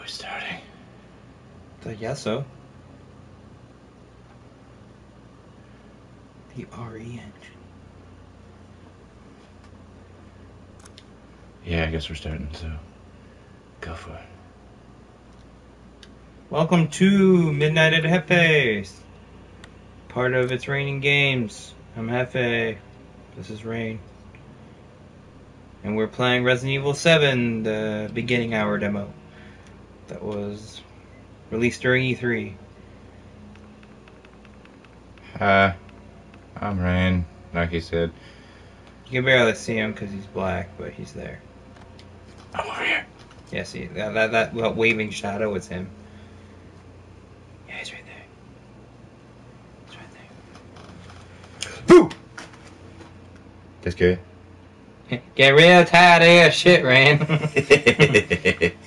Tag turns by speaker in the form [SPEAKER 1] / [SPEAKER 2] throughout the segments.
[SPEAKER 1] we starting?
[SPEAKER 2] I guess so. The RE engine.
[SPEAKER 1] Yeah, I guess we're starting, so go for it.
[SPEAKER 2] Welcome to Midnight at Hef-A's. Part of It's Raining Games. I'm Hefe. This is Rain. And we're playing Resident Evil 7, the beginning hour demo. That was released during E E3.
[SPEAKER 1] Hi, uh, I'm Ryan, like he said.
[SPEAKER 2] You can barely see him because he's black, but he's there.
[SPEAKER 1] I'm over here.
[SPEAKER 2] Yeah, see, that, that, that, that waving shadow is him. Yeah, he's right there. He's right there.
[SPEAKER 1] Boo! That's good.
[SPEAKER 2] Get real tired of your shit, Rain.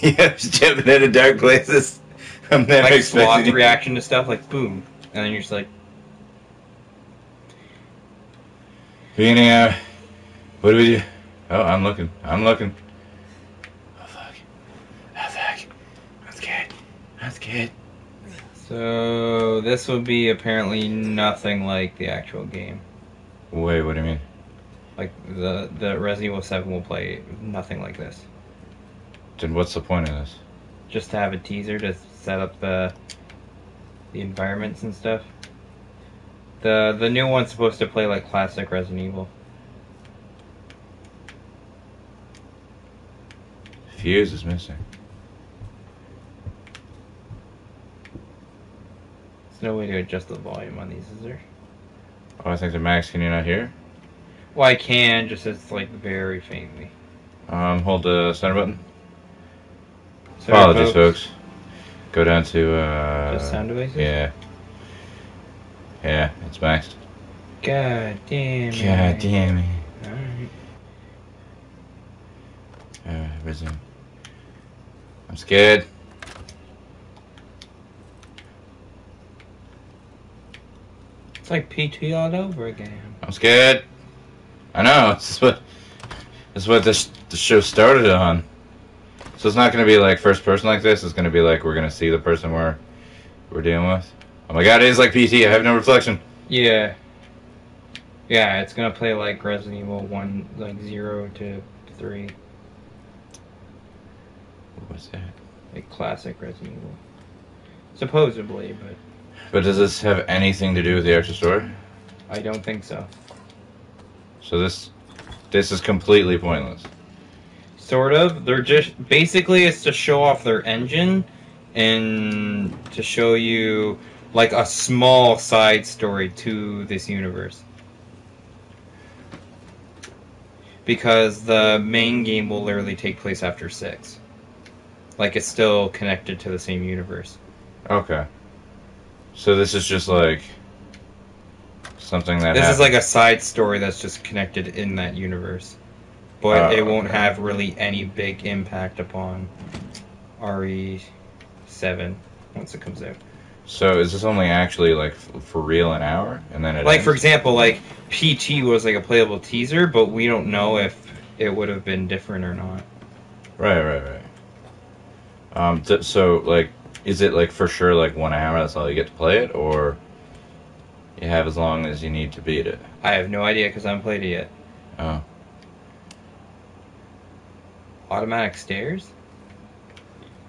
[SPEAKER 1] yeah, just jumping into dark places. I'm never
[SPEAKER 2] like sloth
[SPEAKER 1] expecting
[SPEAKER 2] reaction to stuff, like boom, and then you're just like,
[SPEAKER 1] Beginning hour. Uh, what do we do? Oh, I'm looking. I'm looking. Oh fuck. Oh fuck. I'm scared. I'm scared.
[SPEAKER 2] so this would be apparently nothing like the actual game.
[SPEAKER 1] Wait, what do you mean?
[SPEAKER 2] Like the the Resident Evil 7 will play nothing like this.
[SPEAKER 1] Then what's the point of this?
[SPEAKER 2] Just to have a teaser to set up the the environments and stuff. The the new one's supposed to play like classic Resident Evil.
[SPEAKER 1] Fuse is missing.
[SPEAKER 2] There's no way to adjust the volume on these, is there?
[SPEAKER 1] Oh, I think the max. Can you not hear?
[SPEAKER 2] Well, I can, just it's like very faintly.
[SPEAKER 1] Um, hold the center button. Apologies, folks. Go down to uh.
[SPEAKER 2] Just sound devices?
[SPEAKER 1] Yeah. Yeah, it's maxed.
[SPEAKER 2] God damn it.
[SPEAKER 1] God damn it.
[SPEAKER 2] Alright.
[SPEAKER 1] Uh, resume. I'm scared.
[SPEAKER 2] It's like PT all over again.
[SPEAKER 1] I'm scared. I know. This is what. This is what this the show started on. So it's not going to be like first person like this. It's going to be like we're going to see the person we're we're dealing with. Oh my god, it is like PT. I have no reflection.
[SPEAKER 2] Yeah. Yeah, it's gonna play like Resident Evil 1, like 0 to 3.
[SPEAKER 1] What was that?
[SPEAKER 2] Like classic Resident Evil. Supposedly, but
[SPEAKER 1] But does this have anything to do with the extra story?
[SPEAKER 2] I don't think so.
[SPEAKER 1] So this this is completely pointless.
[SPEAKER 2] Sort of. They're just basically it's to show off their engine and to show you like a small side story to this universe. Because the main game will literally take place after 6. Like it's still connected to the same universe.
[SPEAKER 1] Okay. So this is just like something that
[SPEAKER 2] This is like a side story that's just connected in that universe. But
[SPEAKER 1] Oh,
[SPEAKER 2] it won't
[SPEAKER 1] okay.
[SPEAKER 2] have really any big impact upon RE7 once it comes out.
[SPEAKER 1] So is this only actually like f- for real an hour and then it
[SPEAKER 2] Like for example, like PT was like a playable teaser, but we don't know if it would have been different or not.
[SPEAKER 1] Right, right, right. Um, th- so like, is it like for sure like one hour? That's all you get to play it, or you have as long as you need to beat it?
[SPEAKER 2] I have no idea because I haven't played it yet.
[SPEAKER 1] Oh,
[SPEAKER 2] Automatic stairs?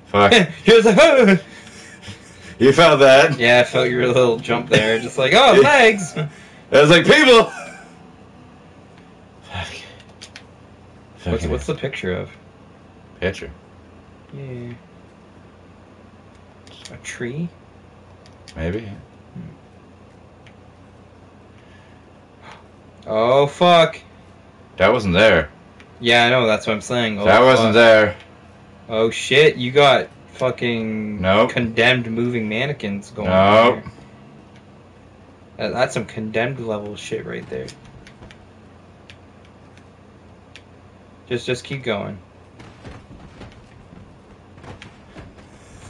[SPEAKER 1] fuck!
[SPEAKER 2] He was like, "Oh!"
[SPEAKER 1] you felt that?
[SPEAKER 2] yeah, I felt your little jump there, just like, oh, legs.
[SPEAKER 1] I was like, people. Fuck.
[SPEAKER 2] What's, what's the picture of?
[SPEAKER 1] picture?
[SPEAKER 2] Yeah. A tree?
[SPEAKER 1] Maybe. Hmm.
[SPEAKER 2] Oh fuck.
[SPEAKER 1] That wasn't there.
[SPEAKER 2] Yeah, I know. That's what I'm saying. Oh,
[SPEAKER 1] that wasn't
[SPEAKER 2] fuck.
[SPEAKER 1] there.
[SPEAKER 2] Oh shit! You got fucking
[SPEAKER 1] Nope.
[SPEAKER 2] condemned moving mannequins going.
[SPEAKER 1] Nope.
[SPEAKER 2] That- that's some condemned level shit right there. Just, just keep going.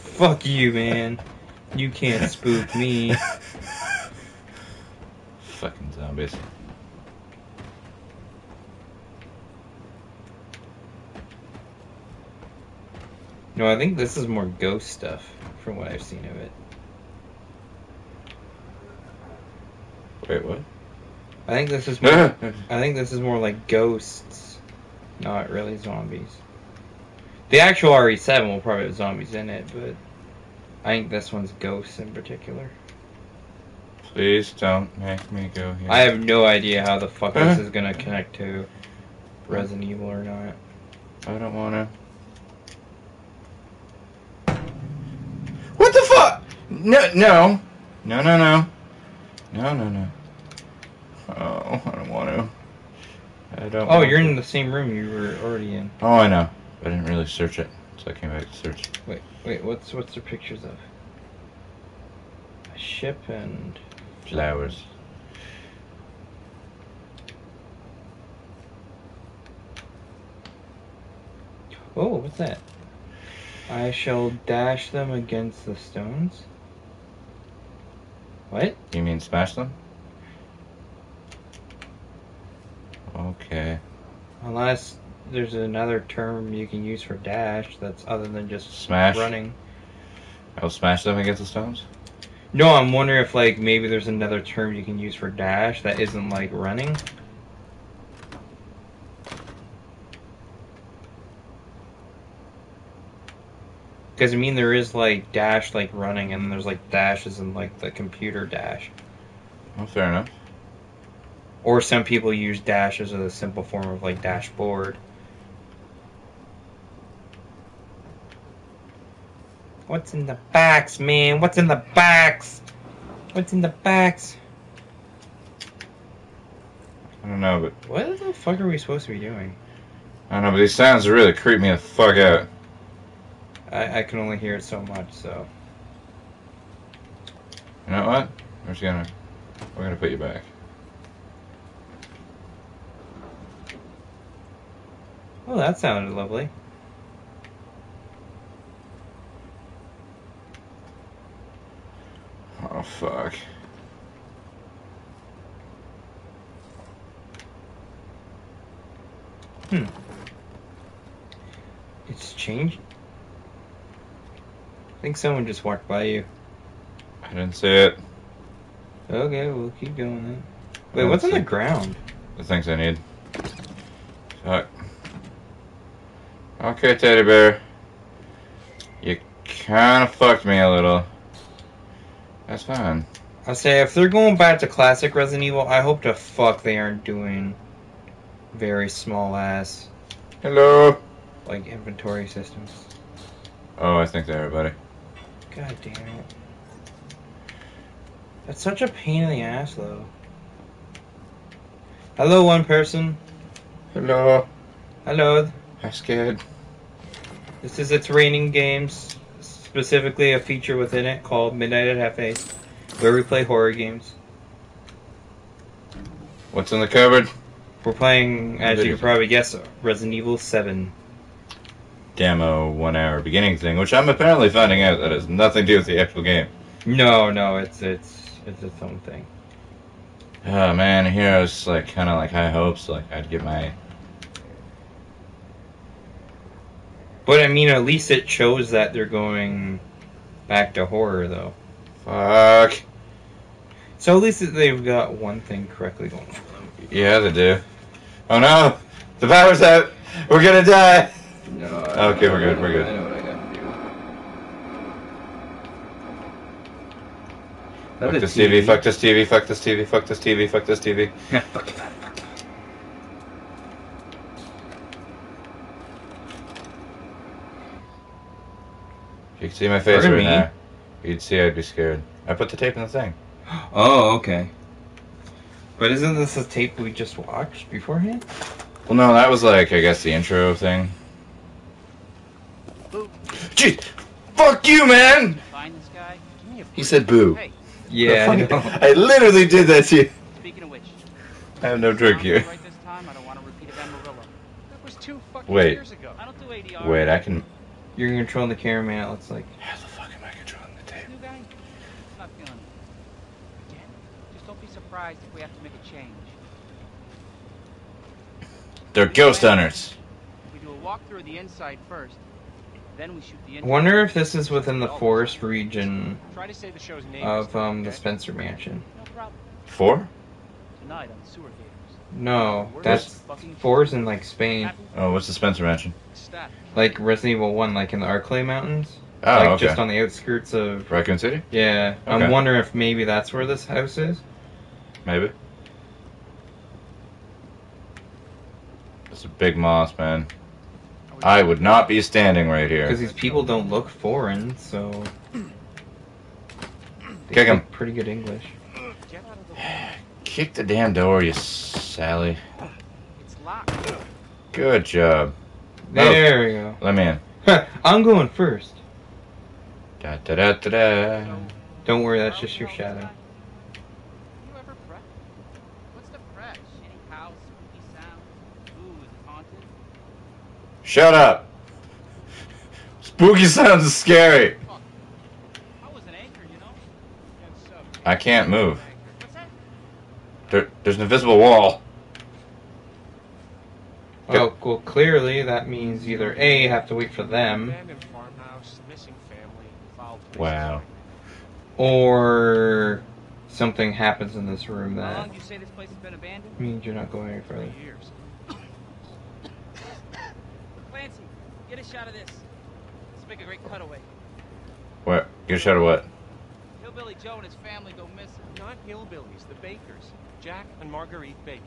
[SPEAKER 2] Fuck you, man. You can't spook me.
[SPEAKER 1] Fucking zombies.
[SPEAKER 2] No, I think this is more ghost stuff from what I've seen of it.
[SPEAKER 1] Wait, what?
[SPEAKER 2] I think this is more, I think this is more like ghosts, not really zombies. The actual RE7 will probably have zombies in it, but I think this one's ghosts in particular.
[SPEAKER 1] Please don't make me go here.
[SPEAKER 2] I have no idea how the fuck this is gonna connect to Resident Evil or not.
[SPEAKER 1] I don't want to. What the fuck? No, no, no, no, no, no, no, no. Oh, I don't want to. I don't.
[SPEAKER 2] Oh, you're
[SPEAKER 1] to.
[SPEAKER 2] in the same room you were already in.
[SPEAKER 1] Oh, I know. I didn't really search it, so I came back to search.
[SPEAKER 2] Wait, wait, what's what's the pictures of? A ship and
[SPEAKER 1] Flowers.
[SPEAKER 2] oh, what's that? I shall dash them against the stones. What?
[SPEAKER 1] You mean smash them? Okay.
[SPEAKER 2] Unless there's another term you can use for dash that's other than just
[SPEAKER 1] Smash.
[SPEAKER 2] running.
[SPEAKER 1] I'll smash them against the stones.
[SPEAKER 2] No, I'm wondering if like maybe there's another term you can use for dash that isn't like running. Because I mean, there is like dash like running, and there's like dashes in like the computer dash.
[SPEAKER 1] Well, fair enough.
[SPEAKER 2] Or some people use dash as a simple form of like dashboard. What's in the box, man? What's in the box? What's in the box?
[SPEAKER 1] I don't know, but
[SPEAKER 2] What the fuck are we supposed to be doing?
[SPEAKER 1] I don't know, but these sounds really creep me the fuck out.
[SPEAKER 2] I, I can only hear it so much, so.
[SPEAKER 1] You know what? We're just gonna we're gonna put you back.
[SPEAKER 2] Oh, that sounded lovely.
[SPEAKER 1] Oh fuck. Hmm.
[SPEAKER 2] It's changed. I think someone just walked by you.
[SPEAKER 1] I didn't see it.
[SPEAKER 2] Okay, we'll keep going then. Wait, what's on the ground?
[SPEAKER 1] The things I need. Fuck. Okay, teddy bear. You kinda fucked me a little. That's fine.
[SPEAKER 2] I say if they're going back to classic Resident Evil, I hope to fuck they aren't doing very small ass
[SPEAKER 1] Hello.
[SPEAKER 2] like inventory systems.
[SPEAKER 1] Oh, I think they're buddy.
[SPEAKER 2] God damn it. That's such a pain in the ass though. Hello one person.
[SPEAKER 1] Hello.
[SPEAKER 2] Hello.
[SPEAKER 1] I'm scared.
[SPEAKER 2] This is It's Raining Games, specifically a feature within it called Midnight at Half Hef-A's, where we play horror games.
[SPEAKER 1] What's in the cupboard?
[SPEAKER 2] We're playing, as you can probably guess, Resident Evil 7.
[SPEAKER 1] Demo one hour beginning thing, which I'm apparently finding out that has nothing to do with the actual game.
[SPEAKER 2] No, no, it's it's it's its own thing.
[SPEAKER 1] Oh man, here I was like kinda like high hopes, like I'd get my
[SPEAKER 2] But I mean, at least it shows that they're going back to horror, though.
[SPEAKER 1] fuck.
[SPEAKER 2] So at least they've got one thing correctly going on.
[SPEAKER 1] Yeah, they do. Oh no! The power's out! We're gonna die!
[SPEAKER 2] No.
[SPEAKER 1] Okay, we're good, we're good.
[SPEAKER 2] I know what I gotta do.
[SPEAKER 1] Fuck this TV, fuck this TV, fuck this TV, fuck this TV, fuck this TV.
[SPEAKER 2] fuck it, fuck it.
[SPEAKER 1] If you could see my face
[SPEAKER 2] Pardon
[SPEAKER 1] right
[SPEAKER 2] me?
[SPEAKER 1] now, you'd see I'd be scared. I put the tape in the thing.
[SPEAKER 2] Oh, okay. But isn't this a tape we just watched beforehand?
[SPEAKER 1] Well, no, that was like, I guess, the intro thing.
[SPEAKER 3] Boo.
[SPEAKER 1] Jeez! Fuck you, man!
[SPEAKER 3] Find this guy? Give me a
[SPEAKER 1] He said boo.
[SPEAKER 3] Hey,
[SPEAKER 2] Yeah, I know.
[SPEAKER 1] I literally did that to you.
[SPEAKER 3] speaking of which,
[SPEAKER 1] I have no drink here.
[SPEAKER 3] Right this time, I don't want to repeat of Amarillo. That was two fucking
[SPEAKER 1] Wait.
[SPEAKER 3] years ago. I don't do ADR.
[SPEAKER 1] Wait, I can.
[SPEAKER 2] You're controlling the cameraman, it looks like.
[SPEAKER 1] How the fuck am I controlling the tape?
[SPEAKER 3] New guy? Not feeling it. Again, just don't be surprised if we have to make a change.
[SPEAKER 1] They're ghost hunters.
[SPEAKER 3] We do a walkthrough of the inside first,
[SPEAKER 2] wonder if this is within the forest region
[SPEAKER 4] Try to say the show's name.
[SPEAKER 2] of um the? Spencer Mansion.
[SPEAKER 3] No.
[SPEAKER 1] Four?
[SPEAKER 3] Tonight on Sewer
[SPEAKER 2] No, that's
[SPEAKER 3] just fucking
[SPEAKER 2] fours in like Spain,
[SPEAKER 1] Oh, what's the Spencer Mansion?
[SPEAKER 2] like Resident Evil One, like in the Arclay Mountains,
[SPEAKER 1] Oh,
[SPEAKER 2] like
[SPEAKER 1] okay.
[SPEAKER 2] just on the outskirts of.
[SPEAKER 1] Raccoon City?
[SPEAKER 2] Yeah, I'm wondering if maybe that's where this house is.
[SPEAKER 1] Maybe. It's a big moss, man. I would not be standing right here.
[SPEAKER 2] Because these people don't look foreign, so. They
[SPEAKER 1] Kick
[SPEAKER 2] speak Pretty good English.
[SPEAKER 4] Get out of the way.
[SPEAKER 1] Kick the damn door, you Sally.
[SPEAKER 3] It's locked.
[SPEAKER 1] Good job.
[SPEAKER 2] There we go.
[SPEAKER 1] Let me in.
[SPEAKER 2] I'm going first.
[SPEAKER 1] Da da da da da.
[SPEAKER 2] Don't worry, that's just your shadow.
[SPEAKER 3] You ever prep? What's the prep? Shitty house, spooky sound. Ooh, is it haunted?
[SPEAKER 1] Shut up. Spooky sounds scary.
[SPEAKER 3] I was an anchor, you know?
[SPEAKER 1] I can't move. There, there's an invisible wall.
[SPEAKER 2] Oh, well, clearly that means either A, have to wait for them,
[SPEAKER 4] Abandoned farmhouse, missing family, foul places.
[SPEAKER 1] Wow.
[SPEAKER 2] or something happens in this room
[SPEAKER 3] How
[SPEAKER 2] that
[SPEAKER 3] you say this place has been abandoned?
[SPEAKER 2] means you're not going any
[SPEAKER 4] For
[SPEAKER 2] further.
[SPEAKER 4] years.
[SPEAKER 3] Clancy, get a shot of this. Let's make a great cutaway.
[SPEAKER 1] What? Get a shot of what?
[SPEAKER 3] Hillbilly Joe and his family go missing.
[SPEAKER 4] Not hillbillies, the Bakers. Jack and Marguerite Baker.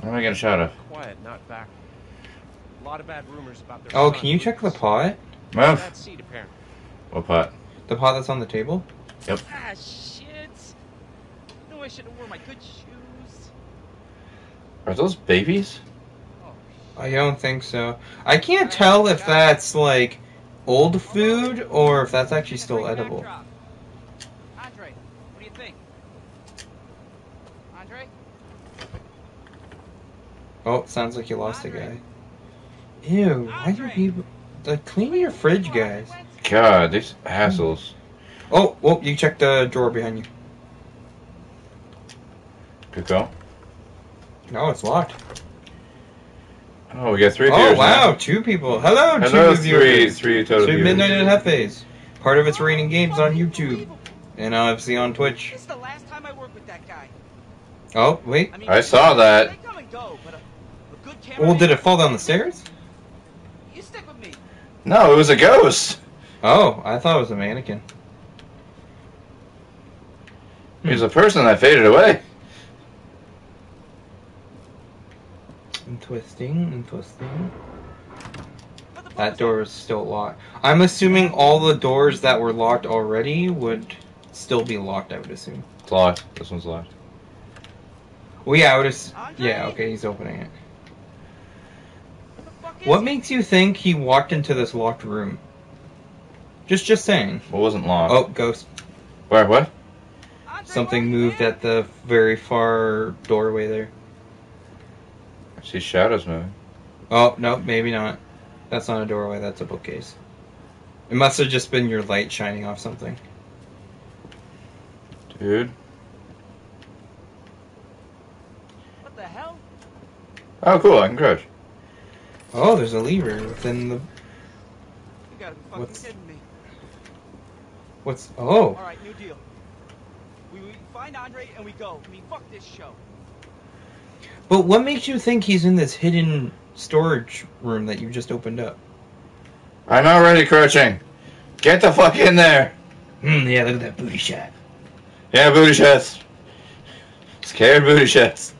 [SPEAKER 1] What am I getting a shot of?
[SPEAKER 4] Quiet, not back. A lot of bad rumors about their
[SPEAKER 2] Oh, can you check the
[SPEAKER 4] Lucas.
[SPEAKER 2] pot?
[SPEAKER 1] Move.
[SPEAKER 4] Bad seed, apparently.
[SPEAKER 1] What pot?
[SPEAKER 2] The pot that's on the table? Yep.
[SPEAKER 3] Ah, shit. Knew I should have worn my good shoes.
[SPEAKER 1] Are those babies?
[SPEAKER 3] Oh,
[SPEAKER 2] I don't think so. I can't tell if that's like old food or if that's actually still edible.
[SPEAKER 3] Andre, what do you think? Andre?
[SPEAKER 2] Oh, sounds like you lost a guy. Ew, why do people like clean your fridge, guys?
[SPEAKER 1] God, these hassles.
[SPEAKER 2] Oh, well, you check the drawer behind you.
[SPEAKER 1] Good call.
[SPEAKER 2] No, it's locked.
[SPEAKER 1] Oh, we got three
[SPEAKER 2] Oh
[SPEAKER 1] viewers Oh,
[SPEAKER 2] wow,
[SPEAKER 1] now.
[SPEAKER 2] two people. Hello,
[SPEAKER 1] Hello,
[SPEAKER 2] two
[SPEAKER 1] three,
[SPEAKER 2] viewers.
[SPEAKER 1] three total
[SPEAKER 2] So
[SPEAKER 1] viewers.
[SPEAKER 2] Midnight at Hef-A's. Part of it's raining games on YouTube and obviously on Twitch.
[SPEAKER 3] This is the last time I work with that guy.
[SPEAKER 2] Oh wait.
[SPEAKER 3] I mean,
[SPEAKER 1] I saw that.
[SPEAKER 3] They come and go, but a, a good camera.
[SPEAKER 2] Well, did it fall down the stairs?
[SPEAKER 3] You stick with me.
[SPEAKER 1] No, it was a ghost.
[SPEAKER 2] Oh, I thought it was a mannequin.
[SPEAKER 1] It was a person that faded away.
[SPEAKER 2] And twisting and twisting. That door is still locked. I'm assuming all the doors that were locked already would still be locked. I would assume.
[SPEAKER 1] It's locked. This one's locked.
[SPEAKER 2] Well, yeah, I would. Ass-
[SPEAKER 3] Andre?
[SPEAKER 2] yeah, okay, he's opening it.
[SPEAKER 3] What the fuck is
[SPEAKER 2] What
[SPEAKER 3] it?
[SPEAKER 2] makes you think he walked into this locked room? Just, just saying.
[SPEAKER 1] What wasn't locked?
[SPEAKER 2] Oh, ghost.
[SPEAKER 1] Where? What?
[SPEAKER 2] Something moved at the very far doorway there.
[SPEAKER 1] I see shadows moving.
[SPEAKER 2] Oh, no, maybe not. That's not a doorway, that's a bookcase. It must have just been your light shining off something.
[SPEAKER 1] Dude.
[SPEAKER 3] What the hell?
[SPEAKER 1] Oh, cool. I can crouch.
[SPEAKER 2] Oh, there's a lever within the.
[SPEAKER 3] You gotta be fucking
[SPEAKER 2] What's-
[SPEAKER 3] kidding me.
[SPEAKER 2] What's. Oh!
[SPEAKER 3] All right, new deal. We, we find Andre and we go. I mean, fuck this show.
[SPEAKER 2] But what makes you think he's in this hidden storage room that you just opened up?
[SPEAKER 1] I'm already crouching. Get the fuck in there.
[SPEAKER 2] Hmm, yeah, look at that booty shot.
[SPEAKER 1] Yeah, booty shots. Scared booty shots.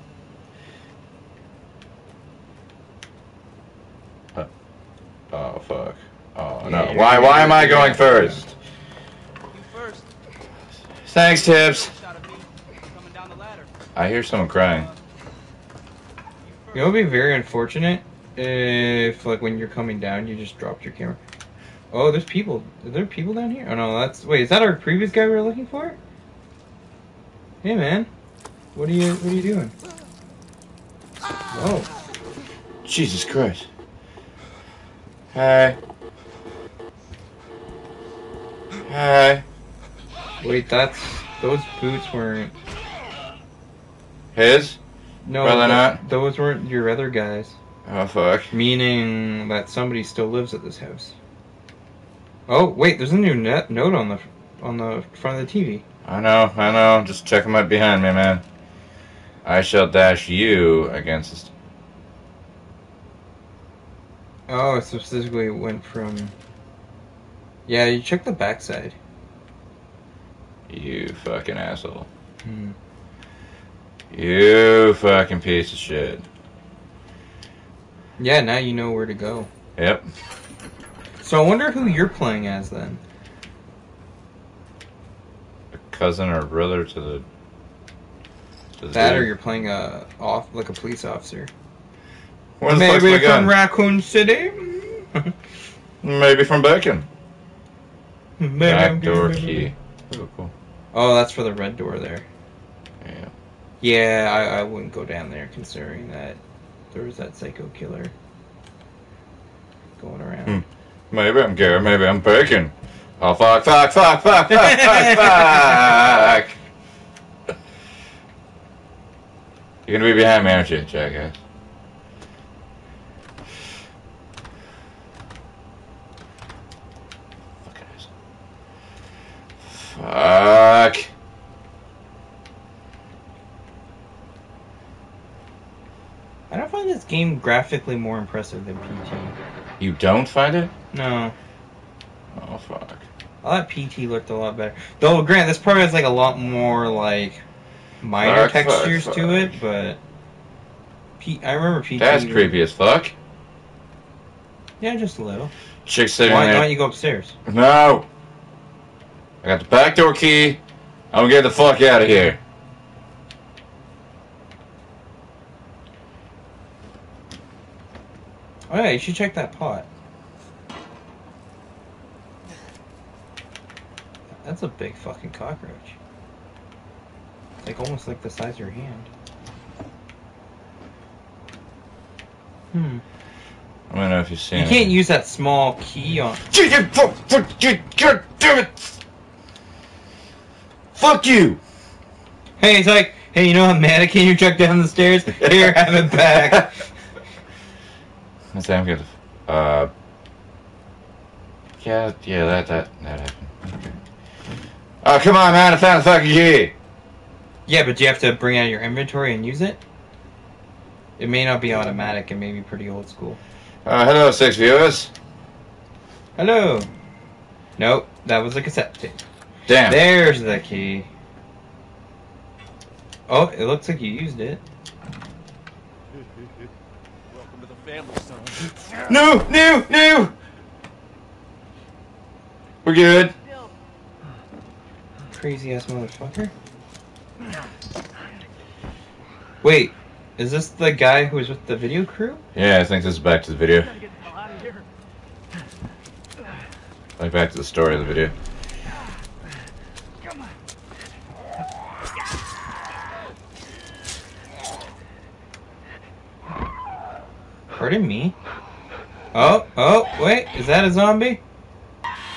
[SPEAKER 1] Uh, Oh fuck. Oh no.
[SPEAKER 2] Yeah,
[SPEAKER 1] Why? Why am I
[SPEAKER 2] yeah.
[SPEAKER 1] going first?
[SPEAKER 3] You first.
[SPEAKER 1] Thanks, Tips.
[SPEAKER 3] Shot of me coming down the ladder.
[SPEAKER 1] I hear someone crying.
[SPEAKER 3] You.
[SPEAKER 2] Know, it would be very unfortunate if, like, when you're coming down, you just dropped your camera. Oh, there's people. Are there people down here? Oh no, that's. Wait, is that our previous guy we were looking for? Hey, man. What are you? What are you doing? Oh.
[SPEAKER 1] Jesus Christ. Hi. Hi.
[SPEAKER 2] Wait, that's. Those boots weren't.
[SPEAKER 1] His?
[SPEAKER 2] No,
[SPEAKER 1] Well, they're not.
[SPEAKER 2] Those weren't your other guys.
[SPEAKER 1] Oh fuck.
[SPEAKER 2] Meaning that somebody still lives at this house. Oh wait, there's a new net note on the on the front of the TV.
[SPEAKER 1] I know, I know. Just checking my behind me, man. I shall dash you against this.
[SPEAKER 2] Oh, it specifically went from. Yeah, you check the backside.
[SPEAKER 1] You fucking asshole.
[SPEAKER 2] Hmm.
[SPEAKER 1] You fucking piece of shit.
[SPEAKER 2] Yeah, now you know where to go.
[SPEAKER 1] Yep.
[SPEAKER 2] So I wonder who you're playing as then.
[SPEAKER 1] A cousin or brother to the. To the
[SPEAKER 2] That
[SPEAKER 1] dude.
[SPEAKER 2] or you're playing a off like a police officer.
[SPEAKER 1] Where
[SPEAKER 2] Maybe from? Raccoon City.
[SPEAKER 1] Maybe from bacon.
[SPEAKER 2] Maybe-
[SPEAKER 1] Back door key. Oh, cool.
[SPEAKER 2] Oh, that's for the red door there. Yeah. I, I wouldn't go down there considering that there was that psycho killer going around.
[SPEAKER 1] Hmm. Maybe I'm gay, maybe I'm bacon. Oh fuck, fuck, fuck, fuck, fuck, fuck, fuck! You're gonna be behind me, aren't you, jackass? Fucking ass. Fuck.
[SPEAKER 2] I don't find this game graphically more impressive than PT.
[SPEAKER 1] You don't find it?
[SPEAKER 2] No,
[SPEAKER 1] Oh fuck.
[SPEAKER 2] I thought PT looked a lot better. Though, Grant, this part has like a lot more like minor
[SPEAKER 1] Fuck, fuck,
[SPEAKER 2] textures
[SPEAKER 1] fuck.
[SPEAKER 2] to it, but P- I remember PT.
[SPEAKER 1] That's creepy as fuck.
[SPEAKER 2] Yeah, just a little.
[SPEAKER 1] Chick sitting
[SPEAKER 2] Why
[SPEAKER 1] there.
[SPEAKER 2] don't you go upstairs?
[SPEAKER 1] No. I got the back door key. I'm gonna get the fuck out of here.
[SPEAKER 2] Yeah, you should check that pot. That's a big fucking cockroach. It's like almost like the size of your hand. Hmm.
[SPEAKER 1] I don't know if you've seen
[SPEAKER 2] You can't use that small key on.
[SPEAKER 1] God damn it! Fuck you!
[SPEAKER 2] Hey, it's like, hey, you know how mannequin you chuck down the stairs? Here, have it back.
[SPEAKER 1] That's I'm good. Uh. Yeah, yeah, that that that happened. Okay. Oh come on, man! I found the fucking key.
[SPEAKER 2] yeah, but do you have to bring out your inventory and use it? It may not be automatic. It may be pretty old school.
[SPEAKER 1] Uh, hello, six viewers.
[SPEAKER 2] Hello. Nope, that was a cassette tape.
[SPEAKER 1] Damn.
[SPEAKER 2] There's the key. Oh, it looks like you used it.
[SPEAKER 4] Welcome to the family, son.
[SPEAKER 1] No, no, no. We're good.
[SPEAKER 2] Crazy ass motherfucker. Wait, is this the guy who was with the video crew?
[SPEAKER 1] Yeah, I think this is back to the video.
[SPEAKER 3] Gotta get the hell out of here.
[SPEAKER 1] Like back to the story of the video.
[SPEAKER 2] Pardon me? Oh, oh, wait, is that a zombie?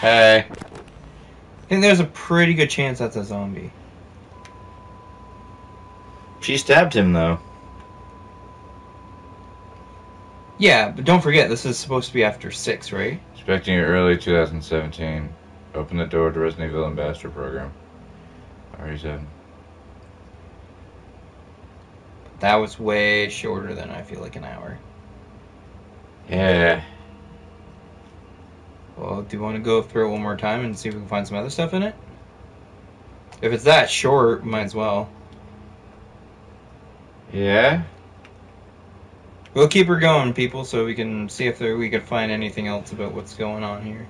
[SPEAKER 1] Hey.
[SPEAKER 2] I think there's a pretty good chance that's a zombie.
[SPEAKER 1] She stabbed him though.
[SPEAKER 2] Yeah, but don't forget, this is supposed to be after 6, right?
[SPEAKER 1] Expecting you early 2017. Open the door to Resident Evil Ambassador Program. Already said.
[SPEAKER 2] That was way shorter than I feel like an hour.
[SPEAKER 1] Yeah.
[SPEAKER 2] Well, do you want to go through it one more time and see if we can find some other stuff in it? If it's that short, might as well.
[SPEAKER 1] Yeah?
[SPEAKER 2] We'll keep her going, people, so we can see if there, we can find anything else about what's going on here.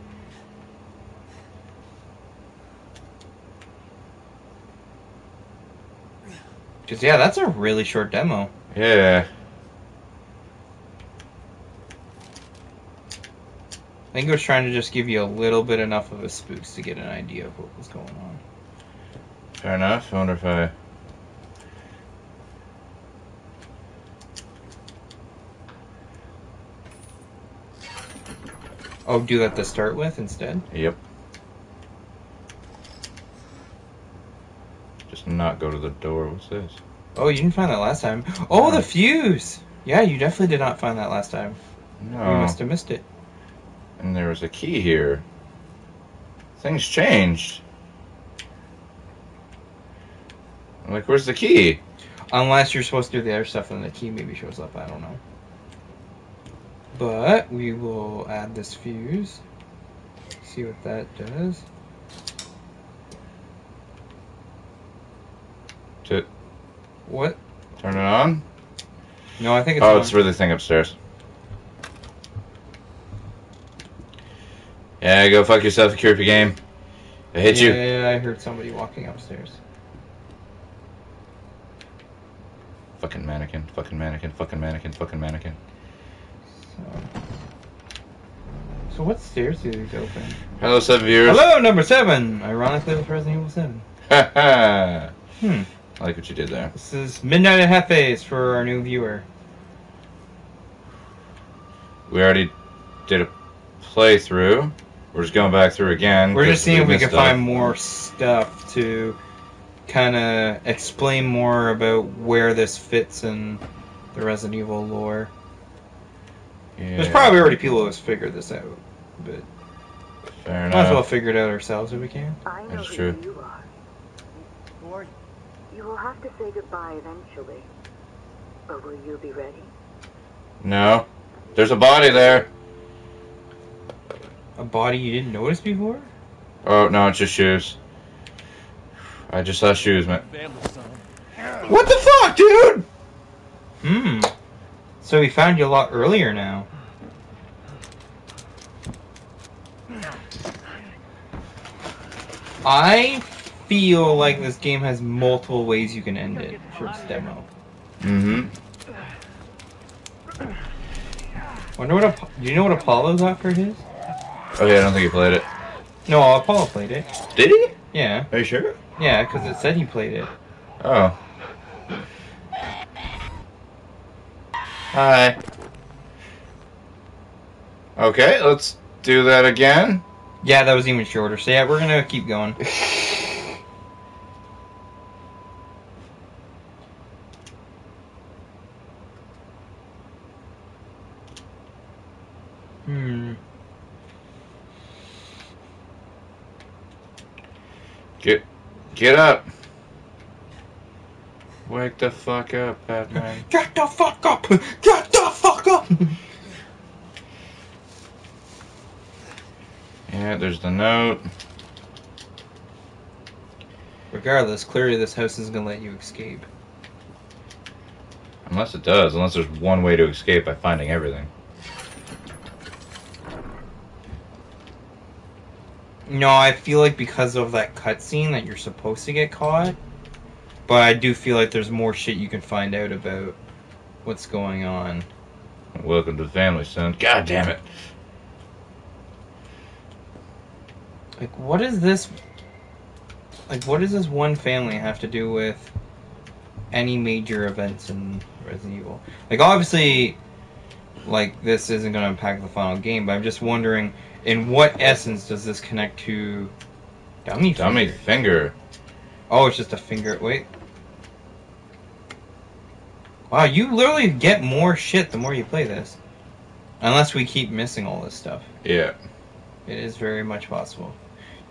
[SPEAKER 2] Cause yeah, that's a really short demo.
[SPEAKER 1] Yeah.
[SPEAKER 2] I think it was trying to just give you a little bit enough of a spooks to get an idea of what was going on.
[SPEAKER 1] Fair enough. I wonder if I.
[SPEAKER 2] Oh, do that to start with instead.
[SPEAKER 1] Yep. Just not go to the door. What's this?
[SPEAKER 2] Oh, you didn't find that last time. Oh, the fuse. Yeah, you definitely did not find that last time.
[SPEAKER 1] No.
[SPEAKER 2] You must have missed it.
[SPEAKER 1] And there was a key here. Things changed. I'm like, where's the key?
[SPEAKER 2] Unless you're supposed to do the other stuff, then the key maybe shows up. I don't know. But we will add this fuse. See what that does.
[SPEAKER 1] To
[SPEAKER 2] What?
[SPEAKER 1] turn it on?
[SPEAKER 2] No, I think it's.
[SPEAKER 1] Oh,
[SPEAKER 2] on.
[SPEAKER 1] it's for the thing upstairs. Yeah, go fuck yourself, you creepy game. I hit you.
[SPEAKER 2] Yeah, I heard somebody walking upstairs.
[SPEAKER 1] Fucking mannequin, fucking mannequin, fucking mannequin, fucking mannequin.
[SPEAKER 2] So, so what stairs do these open?
[SPEAKER 1] Hello, seven viewers.
[SPEAKER 2] Hello, number seven. Ironically, with Resident Evil Seven.
[SPEAKER 1] Haha.
[SPEAKER 2] Hmm.
[SPEAKER 1] I like what you did there.
[SPEAKER 2] This is Midnight at Hef-A's for our new viewer.
[SPEAKER 1] We already did a playthrough. We're just going back through again.
[SPEAKER 2] We're just seeing if we can
[SPEAKER 1] stuff.
[SPEAKER 2] find more stuff to kind of explain more about where this fits in the Resident Evil lore.
[SPEAKER 1] Yeah,
[SPEAKER 2] There's probably already people who have figured this out, but
[SPEAKER 1] fair
[SPEAKER 2] might as well figure it out ourselves if we can.
[SPEAKER 5] I know
[SPEAKER 1] That's
[SPEAKER 5] who
[SPEAKER 1] true.
[SPEAKER 5] you are.
[SPEAKER 4] Who are you?
[SPEAKER 5] You will have to say goodbye eventually. But will you be ready?
[SPEAKER 1] No, there's a body there.
[SPEAKER 2] A body you didn't notice before?
[SPEAKER 1] Oh no, it's just shoes. I just saw shoes, man. What the fuck, dude?
[SPEAKER 2] Hmm. So we found you a lot earlier now. I feel like this game has multiple ways you can end it for its demo.
[SPEAKER 1] Mm-hmm.
[SPEAKER 2] Wonder what Ap- do you know what Apollo got for his?
[SPEAKER 1] Okay, I don't think he played it.
[SPEAKER 2] No, uh, Apollo played it.
[SPEAKER 1] Did he?
[SPEAKER 2] Yeah,
[SPEAKER 1] Are you sure?
[SPEAKER 2] yeah, because it said he played it.
[SPEAKER 1] Oh. Hi. Okay, let's do that again.
[SPEAKER 2] Yeah, that was even shorter. So yeah, we're gonna keep going.
[SPEAKER 1] get up. Wake the fuck up, Batman.
[SPEAKER 2] Get the fuck up! Get the fuck up!
[SPEAKER 1] yeah, there's the note.
[SPEAKER 2] Regardless, clearly this house isn't gonna let you escape.
[SPEAKER 1] Unless it does, unless there's one way to escape by finding everything.
[SPEAKER 2] No, I feel like because of that cutscene that you're supposed to get caught. But I do feel like there's more shit you can find out about what's going on.
[SPEAKER 1] Welcome to the family, son. God damn it.
[SPEAKER 2] Like, what is this? Like, what does this one family have to do with any major events in Resident Evil? Like, obviously, like this isn't going to impact the final game, but I'm just wondering, in what essence does this connect to Dummy?
[SPEAKER 1] Dummy
[SPEAKER 2] Finger?
[SPEAKER 1] finger.
[SPEAKER 2] Oh, it's just a finger. Wait. Wow, you literally get more shit the more you play this. Unless we keep missing all this stuff.
[SPEAKER 1] Yeah.
[SPEAKER 2] It is very much possible.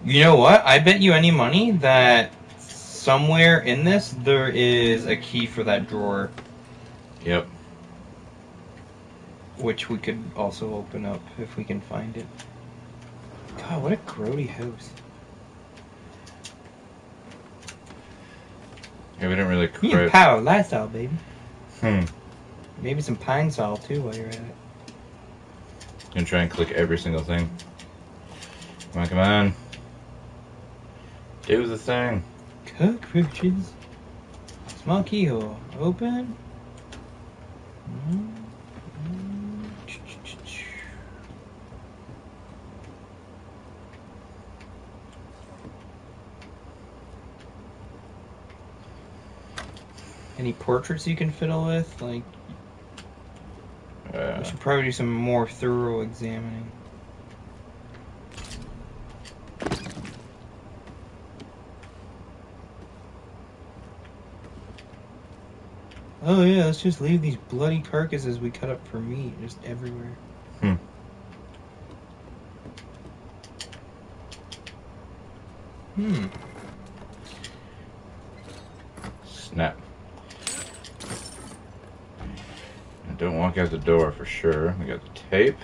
[SPEAKER 2] You know what? I bet you any money that somewhere in this there is a key for that drawer,
[SPEAKER 1] Yep.
[SPEAKER 2] Which we could also open up if we can find it. God, what a grody house.
[SPEAKER 1] Yeah, we didn't really
[SPEAKER 2] You need
[SPEAKER 1] crit.
[SPEAKER 2] power, lifestyle, baby.
[SPEAKER 1] Hmm.
[SPEAKER 2] Maybe some Pine-Sol too while you're at it.
[SPEAKER 1] Gonna try and click every single thing. Come on, come on. Do the thing.
[SPEAKER 2] Cockroaches. Small keyhole. Open. Any portraits you can fiddle with? Like,
[SPEAKER 1] Uh,
[SPEAKER 2] we should probably do some more thorough examining. Oh yeah, let's just leave these bloody carcasses we cut up for meat just everywhere.
[SPEAKER 1] Hmm.
[SPEAKER 2] Hmm.
[SPEAKER 1] Snap. And don't walk out the door for sure. We got the tape.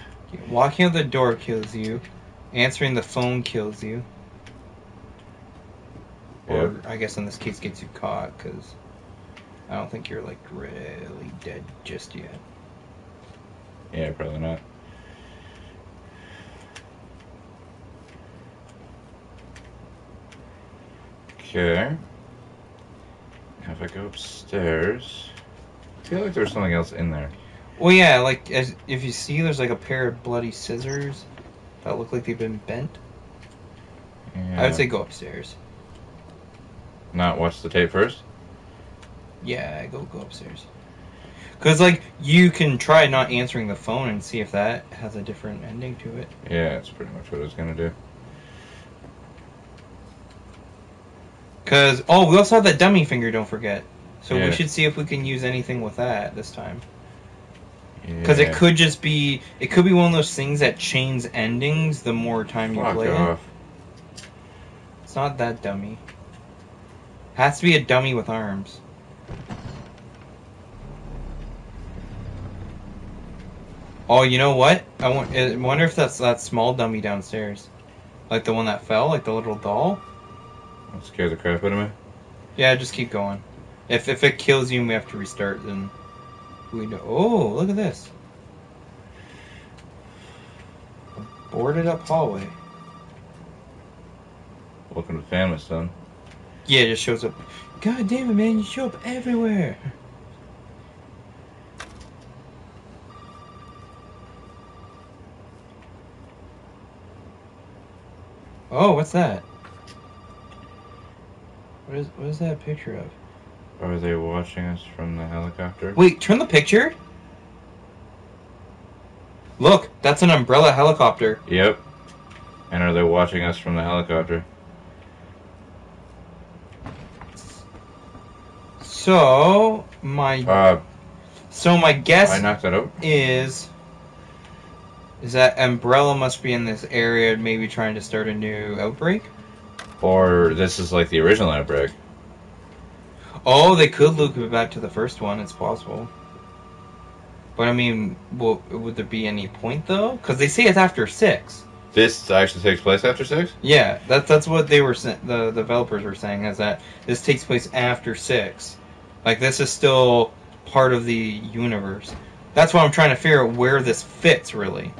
[SPEAKER 2] Walking out the door kills you. Answering the phone kills you. Or I guess in this case gets you caught because I don't think you're like really dead just yet.
[SPEAKER 1] Yeah, probably not. Okay. Now if I go upstairs, I feel like there's something else in there.
[SPEAKER 2] Well, yeah, like as if you see, there's like a pair of bloody scissors that look like they've been bent.
[SPEAKER 1] Yeah.
[SPEAKER 2] I would say go upstairs.
[SPEAKER 1] not watch the tape first.
[SPEAKER 2] Yeah, go go upstairs. Cause like you can try not answering the phone and see if that has a different ending to it.
[SPEAKER 1] Yeah, that's pretty much what I was gonna do.
[SPEAKER 2] Cause oh, we also have that dummy finger. Don't forget. So
[SPEAKER 1] Yeah.
[SPEAKER 2] we should see if we can use anything with that this time. Because
[SPEAKER 1] Yeah.
[SPEAKER 2] it could just be it could be one of those things that chains endings the more time you
[SPEAKER 1] Fuck
[SPEAKER 2] play it.
[SPEAKER 1] off.
[SPEAKER 2] It's not that dummy. Has to be a dummy with arms. Oh, you know what? I wonder if that's that small dummy downstairs, like the one that fell, like the little doll.
[SPEAKER 1] That scared the crap out of me.
[SPEAKER 2] Yeah, just keep going. If if it kills you and we have to restart, then we know. Oh, look at this. A boarded up hallway.
[SPEAKER 1] Welcome to family, son.
[SPEAKER 2] Yeah, it just shows up. God damn it, man! You show up everywhere. Oh, what's that? What is what is that picture of?
[SPEAKER 1] Are they watching us from the helicopter?
[SPEAKER 2] Wait, turn the picture. Look, that's an umbrella helicopter.
[SPEAKER 1] Yep. And are they watching us from the helicopter?
[SPEAKER 2] So my
[SPEAKER 1] Uh,
[SPEAKER 2] so my guess
[SPEAKER 1] I knocked that out.
[SPEAKER 2] is is that umbrella must be in this area, maybe trying to start a new outbreak.
[SPEAKER 1] Or this is like the original outbreak.
[SPEAKER 2] Oh, they could loop it back to the first one. It's possible. But I mean, would there be any point though? Because they say it's after six.
[SPEAKER 1] This actually takes place after six?
[SPEAKER 2] Yeah, that's that's what they were the developers were saying is that this takes place after six. Like this is still part of the universe. That's why I'm trying to figure out where this fits really.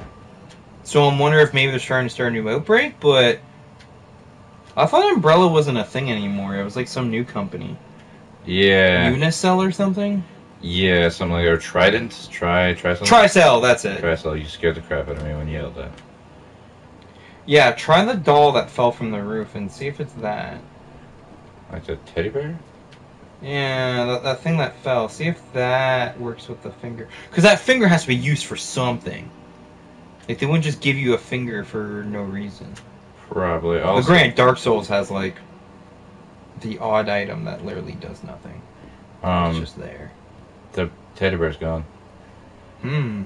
[SPEAKER 2] So I'm wondering if maybe they're trying to start a new outbreak, but I thought Umbrella wasn't a thing anymore. It was like some new company,
[SPEAKER 1] Yeah.
[SPEAKER 2] Unicell or something.
[SPEAKER 1] Yeah, something like or Trident. Try try something.
[SPEAKER 2] Tricell, that's it.
[SPEAKER 1] Tricell. You scared the crap out of me when you yelled that.
[SPEAKER 2] Yeah, try the doll that fell from the roof and see if it's that.
[SPEAKER 1] Like the teddy bear?
[SPEAKER 2] Yeah, that, that thing that fell. See if that works with the finger. Because that finger has to be used for something. Like, they wouldn't just give you a finger for no reason.
[SPEAKER 1] Probably.
[SPEAKER 2] But
[SPEAKER 1] Also,
[SPEAKER 2] granted, Dark Souls has, like, the odd item that literally does nothing. it's
[SPEAKER 1] um,
[SPEAKER 2] just there.
[SPEAKER 1] the teddy bear's gone.
[SPEAKER 2] Hmm.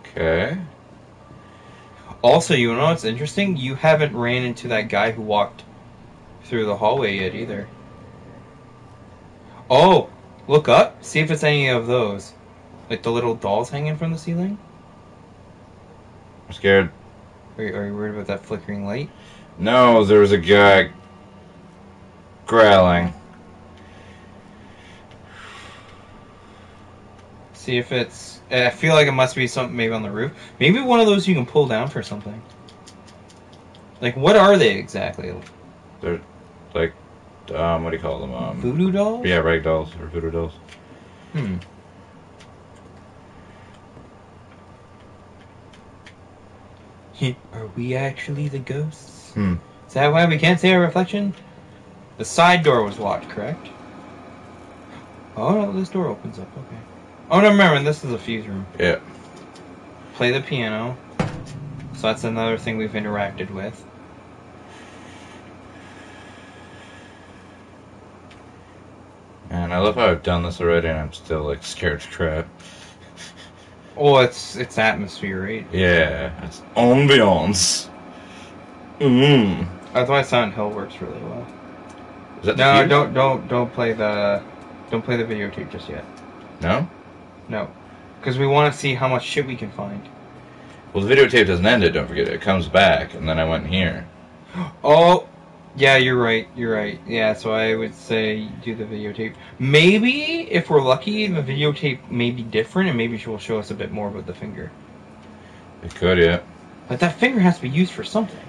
[SPEAKER 1] Okay.
[SPEAKER 2] Also, you know what's interesting? You haven't ran into that guy who walked through the hallway yet either. Oh, look up. See if it's any of those. Like the little dolls hanging from the ceiling?
[SPEAKER 1] I'm scared.
[SPEAKER 2] Are you, are you worried about that flickering light?
[SPEAKER 1] No, there was a guy growling.
[SPEAKER 2] See if it's. I feel like it must be something maybe on the roof. Maybe one of those you can pull down for something. Like, what are they exactly?
[SPEAKER 1] They're like, um, what do you call them? Um,
[SPEAKER 2] Voodoo dolls?
[SPEAKER 1] yeah, rag dolls or voodoo dolls.
[SPEAKER 2] Hmm. Are we actually the ghosts?
[SPEAKER 1] Hmm.
[SPEAKER 2] Is that why we can't see our reflection? The side door was locked, correct? Oh no, this door opens up. Okay. Oh no, remember this is a fuse room.
[SPEAKER 1] Yeah.
[SPEAKER 2] Play the piano. So that's another thing we've interacted with.
[SPEAKER 1] And I love how I've done this already, and I'm still like scared to crap.
[SPEAKER 2] Oh, it's it's atmosphere, right?
[SPEAKER 1] Yeah, it's ambiance. Mm.
[SPEAKER 2] That's why Silent Hill works really well.
[SPEAKER 1] Is that
[SPEAKER 2] No, don't don't don't play the don't play the videotape just yet.
[SPEAKER 1] No?
[SPEAKER 2] No, because we want to see how much shit we can find.
[SPEAKER 1] Well, the videotape doesn't end it, don't forget. It comes back, and then I went in here.
[SPEAKER 2] Oh, yeah, you're right. You're right. Yeah, so I would say do the videotape. Maybe if we're lucky, the videotape may be different, and maybe she will show us a bit more about the finger.
[SPEAKER 1] It could, yeah.
[SPEAKER 2] But that finger has to be used for something.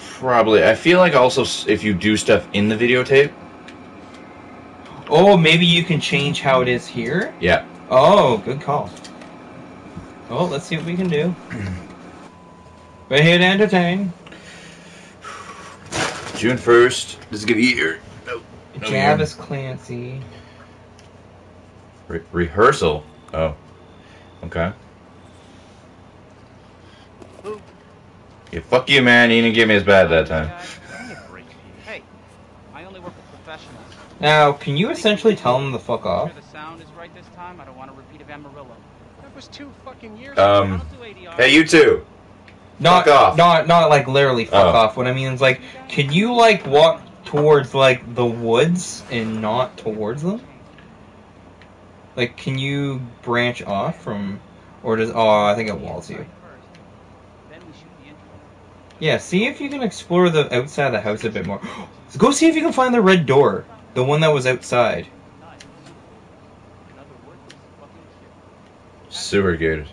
[SPEAKER 1] Probably. I feel like also if you do stuff in the videotape,
[SPEAKER 2] Oh, maybe you can change how it is here.
[SPEAKER 1] yeah.
[SPEAKER 2] Oh, good call. Oh, let's see what we can do. We're here to entertain.
[SPEAKER 1] June 1st. This is gonna be here. No. no
[SPEAKER 2] Jarvis Clancy.
[SPEAKER 1] Re- rehearsal. Oh. Okay. Yeah, fuck you, man. You didn't give me as bad that time.
[SPEAKER 3] Give me a break. Hey, I only work with professionals.
[SPEAKER 2] Now, can you essentially tell him the fuck off?
[SPEAKER 3] the sound is right this time. I don't want a repeat of Amarillo.
[SPEAKER 4] That was two fucking years
[SPEAKER 1] Um,
[SPEAKER 3] I don't do ADR.
[SPEAKER 1] Hey, you too.
[SPEAKER 2] Not,
[SPEAKER 1] Fuck off.
[SPEAKER 2] not, not like literally fuck
[SPEAKER 1] Oh.
[SPEAKER 2] off. What I mean is like, can you like walk towards like the woods and not towards them? Like, can you branch off from, or does? Oh, I think it walls you. Yeah, see if you can explore the outside of the house a bit more. Go see if you can find the red door, the one that was outside.
[SPEAKER 3] Nice. Another worthless fucking kid.
[SPEAKER 1] Sewer gators.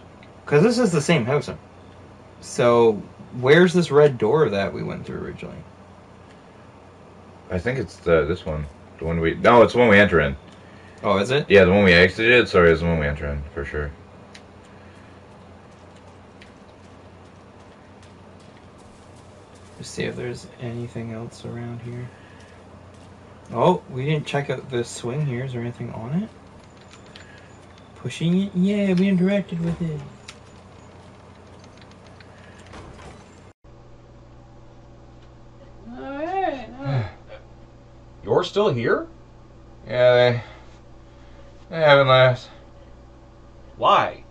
[SPEAKER 2] Cause this is the same house. So, where's this red door that we went through originally?
[SPEAKER 1] I think it's the this one. The one we no, it's the one we enter in.
[SPEAKER 2] Oh, is it?
[SPEAKER 1] Yeah, the one we exited. Sorry, it's the one we enter in for sure.
[SPEAKER 2] See if there's anything else around here. Oh, we didn't check out the swing here. Is there anything on it? Pushing it? Yeah, we interacted with it.
[SPEAKER 6] You're still here?
[SPEAKER 1] Yeah, they they haven't left.
[SPEAKER 6] Why?